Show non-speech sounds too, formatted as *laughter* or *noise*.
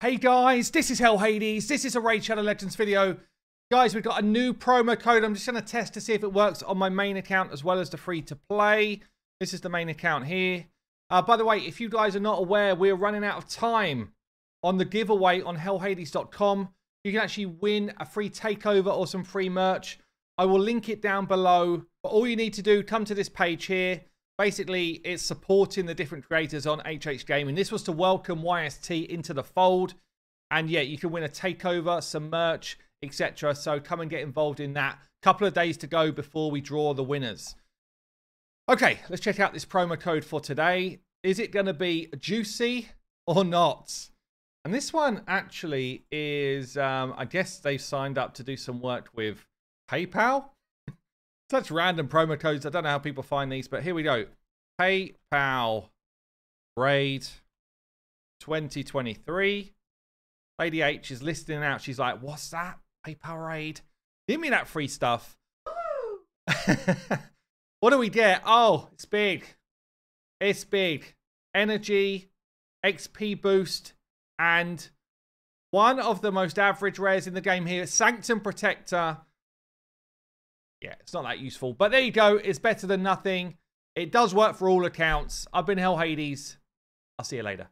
Hey guys, this is Hell Hades. This is a Raid Shadow Legends video. Guys, we've got a new promo code. I'm just going to test to see if it works on my main account as well as the free to play. This is the main account here. Uh, by the way, if you guys are not aware, we're running out of time on the giveaway on hellhades.com. You can actually win a free takeover or some free merch. I will link it down below. But all you need to do, come to this page here. Basically, it's supporting the different creators on HH Gaming. This was to welcome YST into the fold. And yeah, you can win a takeover, some merch, etc. So come and get involved in that. Couple of days to go before we draw the winners. Okay, let's check out this promo code for today. Is it going to be juicy or not? And this one actually is, um, I guess they've signed up to do some work with PayPal. Such random promo codes. I don't know how people find these, but here we go. PayPal Raid 2023. Lady H is listening out. She's like, what's that? PayPal Raid? Give me that free stuff. *laughs* what do we get? Oh, it's big. It's big. Energy, XP boost, and one of the most average rares in the game here, Sanctum Protector yeah, it's not that useful. But there you go. It's better than nothing. It does work for all accounts. I've been Hell Hades. I'll see you later.